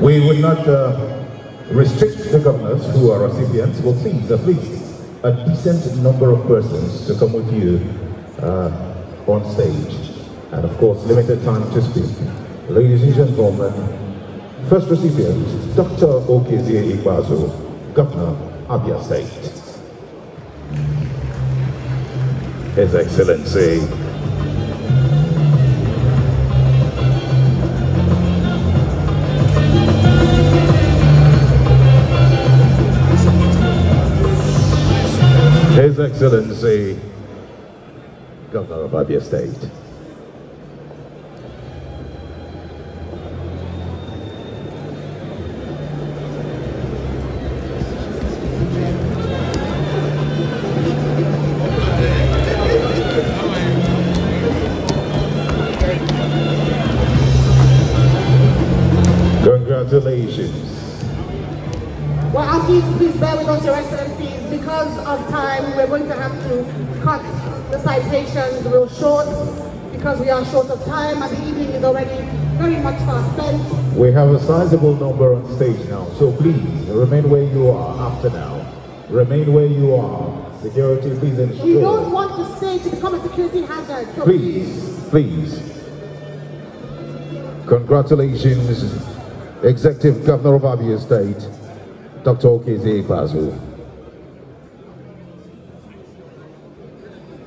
We will not uh, restrict the governors who are recipients, but please, at least a decent number of persons to come with you uh, on stage. And of course, limited time to speak. Ladies and gentlemen, first recipient, Dr. Okezie Ikpeazu, Governor, Abia State. His Excellency, His Excellency, Governor of Abia State. Congratulations. We're asking you please bear with us, Your Excellencies. Because of time, we're going to have to cut the citations real short because we are short of time and the evening is already very much fast spent. We have a sizable number on stage now, so please remain where you are after now. Remain where you are. Security, please ensure. We don't want the stage to become a security hazard. So Please, please. Congratulations, Executive Governor of Abia State, Dr. Okezie Ikpeazu.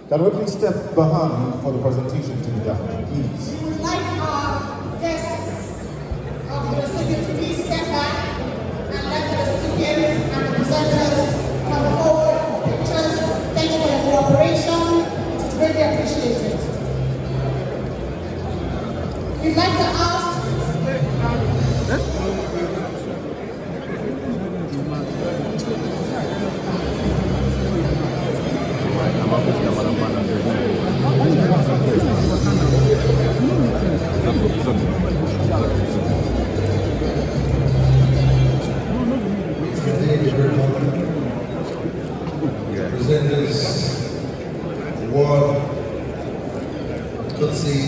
Can we please step behind for the presentation to be done, please? We would like our guests of the recipient to please step back and let the recipients and the presenters come forward for pictures. Thank you for your cooperation. It is greatly appreciated. We'd like to ask presenters, award, courtesy,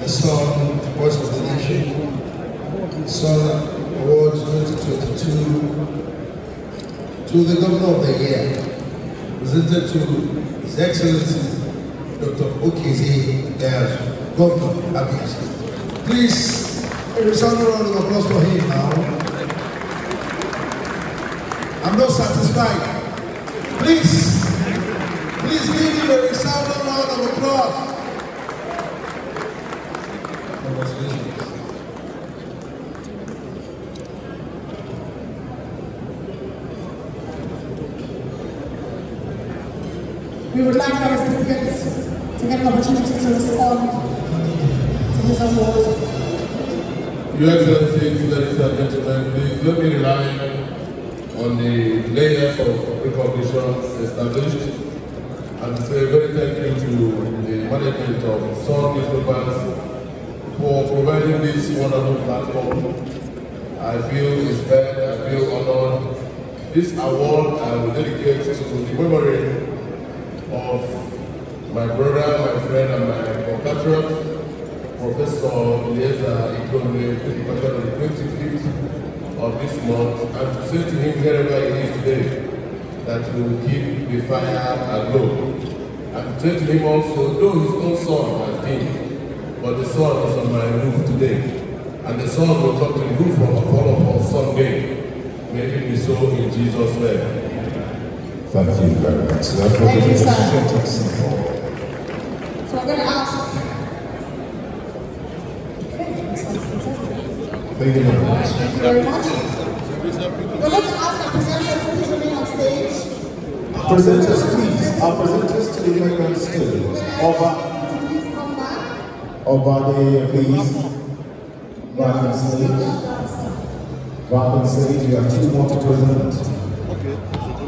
the song, the Voice of the Nation, Sun Awards 2022, to the Governor of the Year, presented to His Excellency Dr. Okezie Ikpeazu, Governor Abia State. Please, a resounding round of applause for him now. I'm not satisfied. Please, please give him a resounding round of applause. Congratulations. We would like our recipients to get an opportunity to respond to this award. Your Excellencies, ladies and gentlemen, please let me rely on the layers of recognition established and a very thank you to the management of Sun Newspapers for providing this wonderful platform. I feel inspired, I feel honored. This award I will dedicate to the memory of my brother, my friend, and my compatriot, Professor Eliezer Ikonwe, departed on the 25th of this month, and to say to him wherever he is today, that he will keep the fire aglow. And to say to him also, though his own son has been, but the sun is on my roof today, and the sun will come to the roof of all of us someday. May it be so in Jesus' name. Thank you very much. Therefore, Thank you, the sir. presentation So I'm going to ask Thank you very much. Thank you very much. We're going to ask our presenters to please remain on stage. Presenters, please. Our presenters to the American stage. Over, Please come back. over there, please. Back on stage. Back on stage. You have two more to present. For